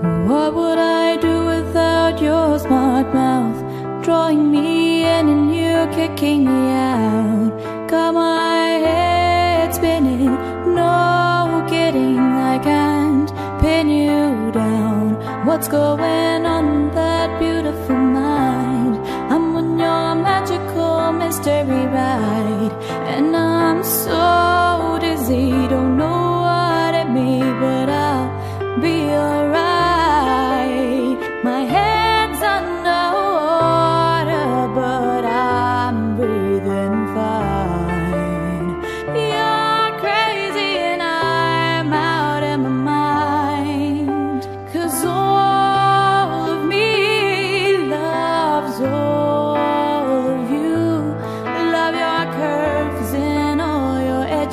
What would I do without your smart mouth? Drawing me in and you kicking me out. Got my head spinning, no kidding, I can't pin you down. What's going on that beautiful mind? I'm on your magical mystery ride.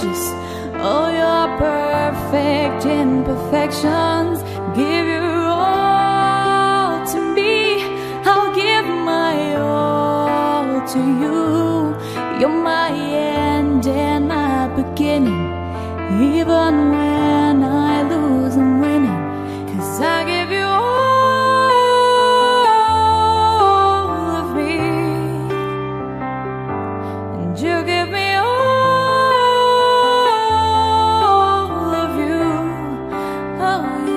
All oh, your perfect imperfections. Give your all to me. I'll give my all to you. You're my end and my beginning, even when. う。